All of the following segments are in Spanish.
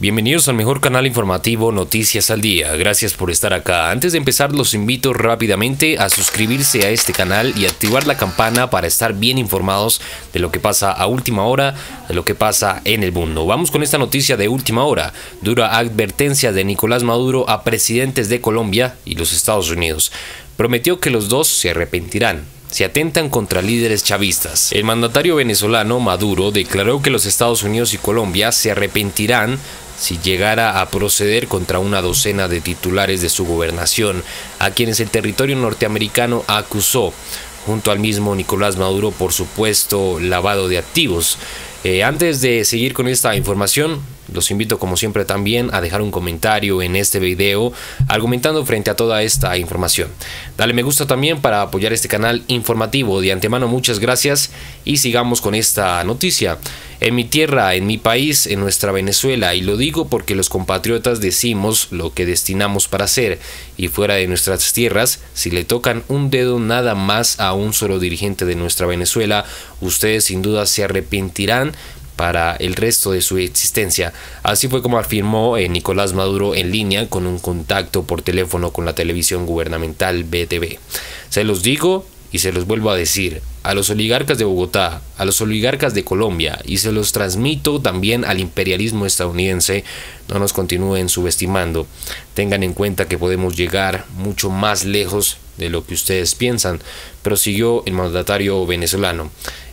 Bienvenidos al mejor canal informativo Noticias al Día. Gracias por estar acá. Antes de empezar los invito rápidamente a suscribirse a este canal y activar la campana para estar bien informados de lo que pasa a última hora, de lo que pasa en el mundo. Vamos con esta noticia de última hora. Dura advertencia de Nicolás Maduro a presidentes de Colombia y los Estados Unidos. Prometió que los dos se arrepentirán se atentan contra líderes chavistas. El mandatario venezolano Maduro declaró que los Estados Unidos y Colombia se arrepentirán si llegara a proceder contra una docena de titulares de su gobernación, a quienes el territorio norteamericano acusó, junto al mismo Nicolás Maduro, por supuesto lavado de activos. Eh, antes de seguir con esta información, los invito como siempre también a dejar un comentario en este video argumentando frente a toda esta información. Dale me gusta también para apoyar este canal informativo. De antemano muchas gracias y sigamos con esta noticia. En mi tierra, en mi país, en nuestra Venezuela, y lo digo porque los compatriotas decimos lo que destinamos para hacer, y fuera de nuestras tierras, si le tocan un dedo nada más a un solo dirigente de nuestra Venezuela, ustedes sin duda se arrepentirán para el resto de su existencia. Así fue como afirmó eh, Nicolás Maduro en línea con un contacto por teléfono con la televisión gubernamental BTV. Se los digo y se los vuelvo a decir a los oligarcas de Bogotá, a los oligarcas de Colombia y se los transmito también al imperialismo estadounidense, no nos continúen subestimando. Tengan en cuenta que podemos llegar mucho más lejos de lo que ustedes piensan, prosiguió el mandatario venezolano.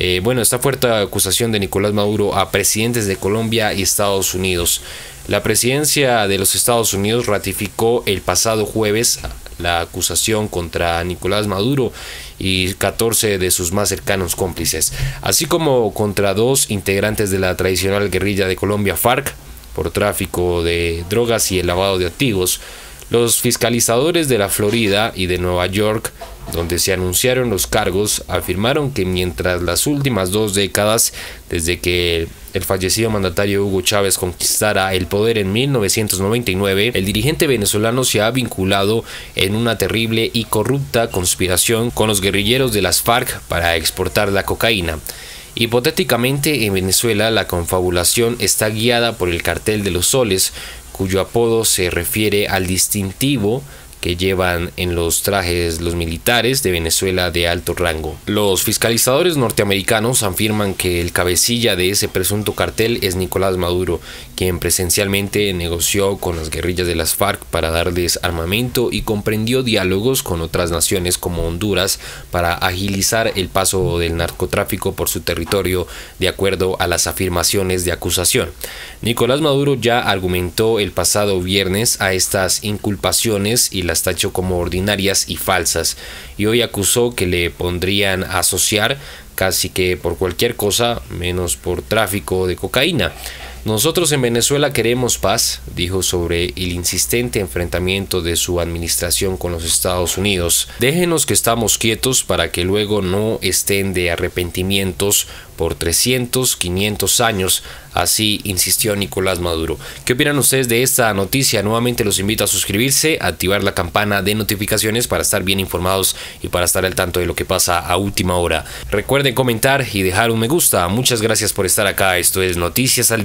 Eh, bueno, esta fuerte acusación de Nicolás Maduro a presidentes de Colombia y Estados Unidos. La presidencia de los Estados Unidos ratificó el pasado jueves la acusación contra Nicolás Maduro y 14 de sus más cercanos cómplices, así como contra dos integrantes de la tradicional guerrilla de Colombia FARC por tráfico de drogas y el lavado de activos. Los fiscalizadores de la Florida y de Nueva York donde se anunciaron los cargos, afirmaron que mientras las últimas dos décadas, desde que el fallecido mandatario Hugo Chávez conquistara el poder en 1999, el dirigente venezolano se ha vinculado en una terrible y corrupta conspiración con los guerrilleros de las FARC para exportar la cocaína. Hipotéticamente, en Venezuela la confabulación está guiada por el cartel de los soles, cuyo apodo se refiere al distintivo que llevan en los trajes los militares de Venezuela de alto rango. Los fiscalizadores norteamericanos afirman que el cabecilla de ese presunto cartel es Nicolás Maduro, quien presencialmente negoció con las guerrillas de las FARC para darles armamento y comprendió diálogos con otras naciones como Honduras para agilizar el paso del narcotráfico por su territorio de acuerdo a las afirmaciones de acusación. Nicolás Maduro ya argumentó el pasado viernes a estas inculpaciones y las tachó como ordinarias y falsas, y hoy acusó que le pondrían a asociar casi que por cualquier cosa menos por tráfico de cocaína. Nosotros en Venezuela queremos paz, dijo sobre el insistente enfrentamiento de su administración con los Estados Unidos. Déjenos que estamos quietos para que luego no estén de arrepentimientos por 300, 500 años, así insistió Nicolás Maduro. ¿Qué opinan ustedes de esta noticia? Nuevamente los invito a suscribirse, activar la campana de notificaciones para estar bien informados y para estar al tanto de lo que pasa a última hora. Recuerden comentar y dejar un me gusta. Muchas gracias por estar acá. Esto es Noticias al